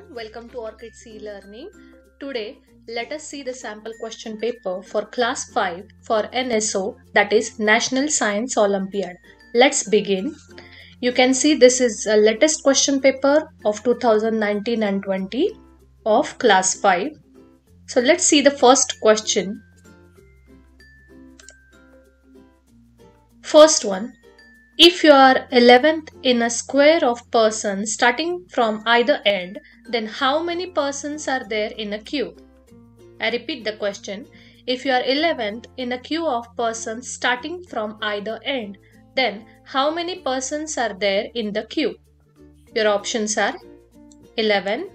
everyone, welcome to Orchids eLearning. Today, let us see the sample question paper for class 5 for NSO that is National Science Olympiad. Let's begin. You can see this is a latest question paper of 2019 and 20 of class 5. So let's see the first question. First one if you are 11th in a square of persons starting from either end, then how many persons are there in a queue? I repeat the question. If you are 11th in a queue of persons starting from either end, then how many persons are there in the queue? Your options are 11,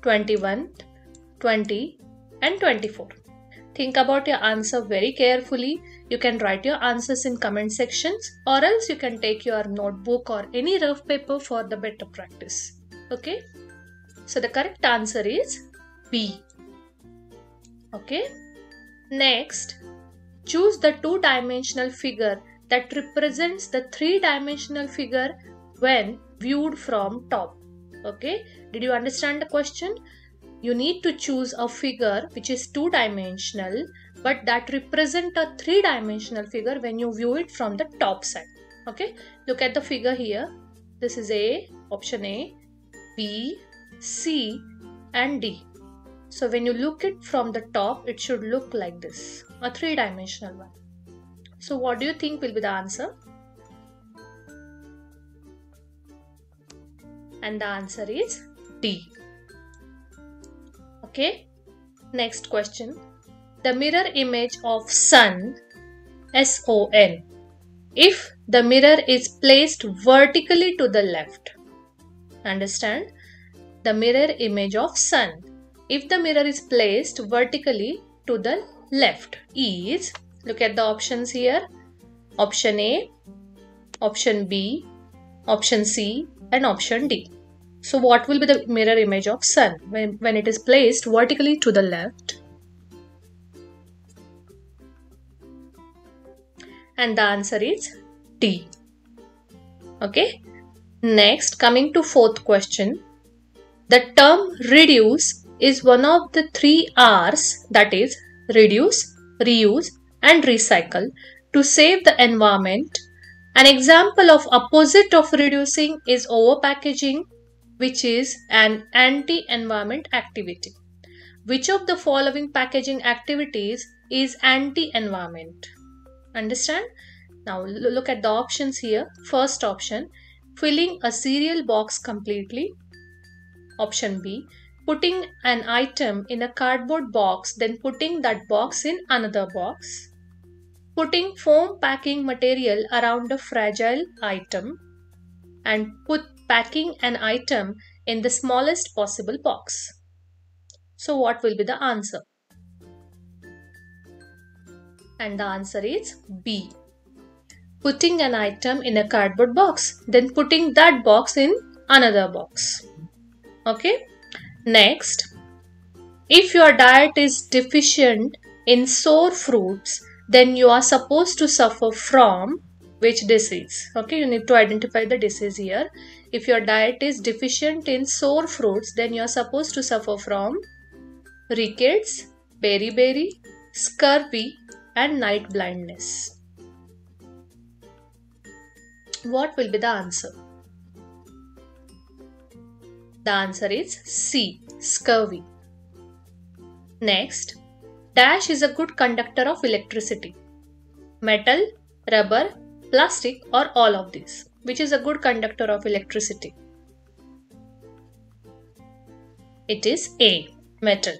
21, 20 and 24. Think about your answer very carefully. You can write your answers in comment sections or else you can take your notebook or any rough paper for the better practice. Okay? So the correct answer is B. Okay? Next, choose the two-dimensional figure that represents the three-dimensional figure when viewed from top. Okay? Did you understand the question? you need to choose a figure which is two dimensional but that represent a three dimensional figure when you view it from the top side. Okay? Look at the figure here. This is a option a b c and d. So when you look it from the top it should look like this. A three dimensional one. So what do you think will be the answer? And the answer is d. Okay. Next question. The mirror image of sun SON. If the mirror is placed vertically to the left. Understand? The mirror image of sun. If the mirror is placed vertically to the left is look at the options here. Option A, option B, option C and option D. So what will be the mirror image of sun when, when it is placed vertically to the left? And the answer is D. Okay. Next, coming to fourth question. The term reduce is one of the three R's that is reduce, reuse and recycle to save the environment. An example of opposite of reducing is overpackaging which is an anti-environment activity. Which of the following packaging activities is anti-environment? Understand? Now look at the options here. First option, filling a cereal box completely. Option B, putting an item in a cardboard box then putting that box in another box. Putting foam packing material around a fragile item and put packing an item in the smallest possible box. So what will be the answer? And the answer is B. Putting an item in a cardboard box, then putting that box in another box. Okay. Next, if your diet is deficient in sour fruits, then you are supposed to suffer from which disease okay you need to identify the disease here if your diet is deficient in sour fruits then you are supposed to suffer from rickets beriberi scurvy and night blindness what will be the answer the answer is c scurvy next dash is a good conductor of electricity metal rubber plastic or all of these, which is a good conductor of electricity. It is A. Metal.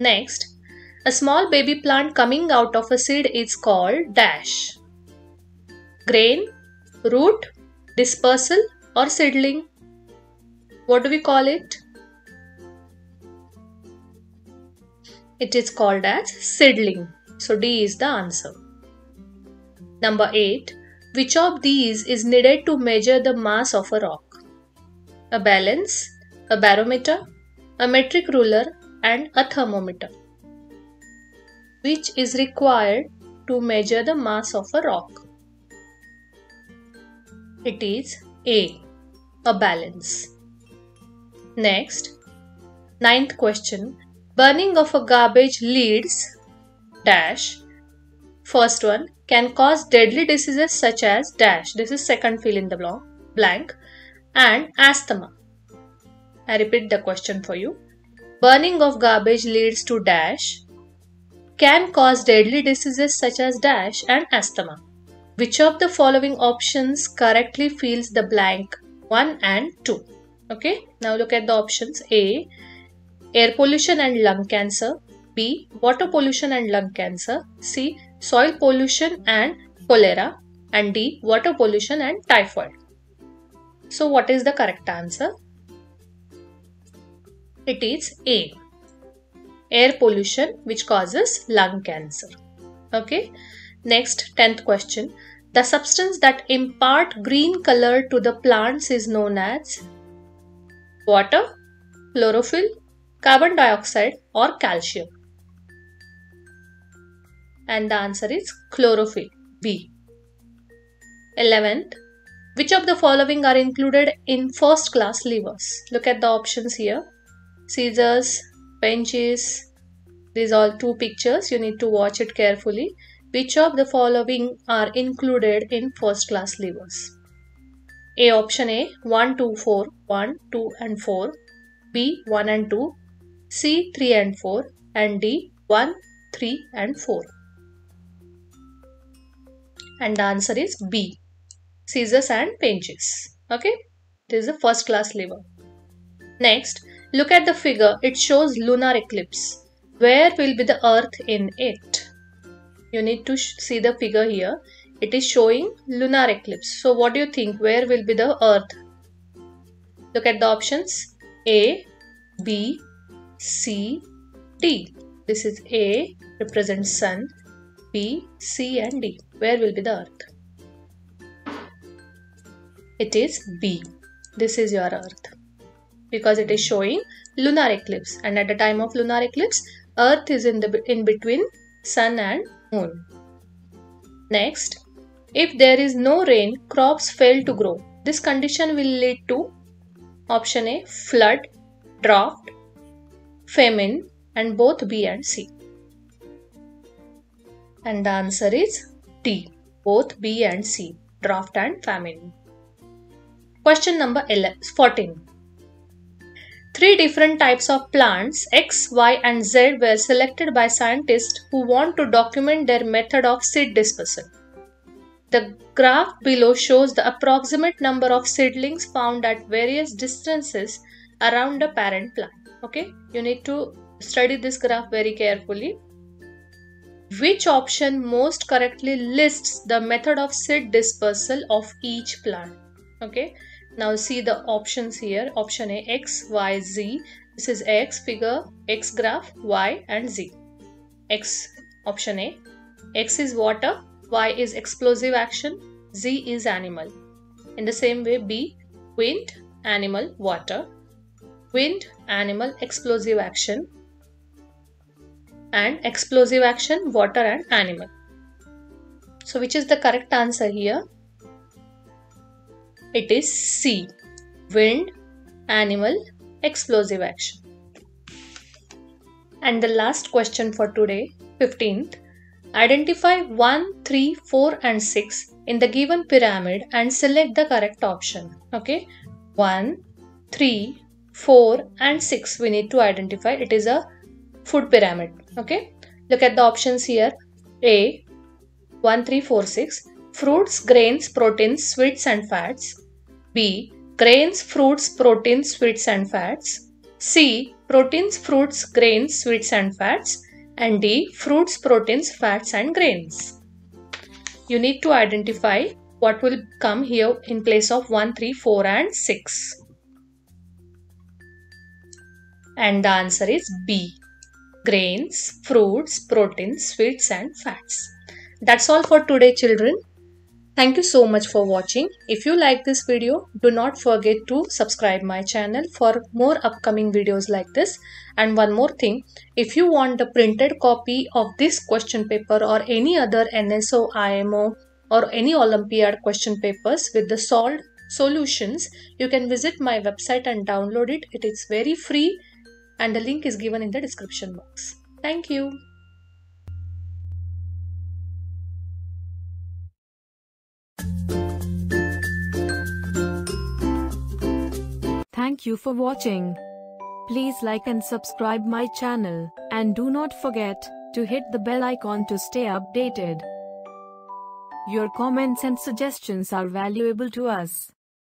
Next, a small baby plant coming out of a seed is called dash. Grain, root, dispersal or seedling. What do we call it? It is called as seedling. So D is the answer. Number 8. Which of these is needed to measure the mass of a rock? A balance, a barometer, a metric ruler and a thermometer. Which is required to measure the mass of a rock? It is A. A balance. Next, ninth question. Burning of a garbage leads dash. First one can cause deadly diseases such as dash. This is second fill in the blank and asthma. I repeat the question for you. Burning of garbage leads to dash can cause deadly diseases such as dash and asthma. Which of the following options correctly fills the blank 1 and 2? Okay, now look at the options A. Air pollution and lung cancer. B. Water pollution and lung cancer. C. Soil pollution and cholera. And D. Water pollution and typhoid. So what is the correct answer? It is A. Air pollution which causes lung cancer. Okay. Next, 10th question. The substance that impart green color to the plants is known as water, chlorophyll, carbon dioxide or calcium. And the answer is chlorophyll, B. 11th, which of the following are included in first class levers? Look at the options here. Scissors, benches. These are two pictures. You need to watch it carefully. Which of the following are included in first class levers? A option A 1, 2, 4, 1, 2 and 4. B 1 and 2. C 3 and 4. And D 1, 3 and 4. And the answer is B scissors and pinches. Okay, this is the first class lever. Next, look at the figure. It shows lunar eclipse. Where will be the earth in it? You need to see the figure here. It is showing lunar eclipse. So what do you think? Where will be the earth? Look at the options. A, B, C, D. This is A represents sun, B, C and D. Where will be the earth? it is B. This is your earth because it is showing lunar eclipse and at the time of lunar eclipse earth is in the in between sun and moon. Next, if there is no rain, crops fail to grow. This condition will lead to option A flood, drought, famine and both B and C. And the answer is D, both B and C, drought and famine. Question number 11, 14. Three different types of plants X, Y and Z were selected by scientists who want to document their method of seed dispersal. The graph below shows the approximate number of seedlings found at various distances around the parent plant. Okay, you need to study this graph very carefully. Which option most correctly lists the method of seed dispersal of each plant? Okay, now see the options here. Option A X, Y, Z. This is X figure, X graph, Y and Z. X option A. X is water, Y is explosive action, Z is animal. In the same way B, wind, animal, water. Wind, animal, explosive action. And explosive action, water and animal. So which is the correct answer here? It is C. Wind, animal, explosive action. And the last question for today, 15th. Identify 1, 3, 4 and 6 in the given pyramid and select the correct option. Okay. 1, 3, 4 and 6 we need to identify. It is a food pyramid. Okay. Look at the options here. A 1, 3, 4, 6 fruits, grains, proteins, sweets and fats. B. Grains, fruits, proteins, sweets and fats. C. Proteins, fruits, grains, sweets and fats. And D. Fruits, proteins, fats and grains. You need to identify what will come here in place of 1, 3, 4 and 6. And the answer is B. Grains, fruits, proteins, sweets and fats. That's all for today children. Thank you so much for watching. If you like this video, do not forget to subscribe my channel for more upcoming videos like this. And one more thing, if you want the printed copy of this question paper or any other NSO, IMO or any Olympiad question papers with the solved solutions, you can visit my website and download it. It is very free and the link is given in the description box. Thank you. Thank you for watching. Please like and subscribe my channel and do not forget to hit the bell icon to stay updated. Your comments and suggestions are valuable to us.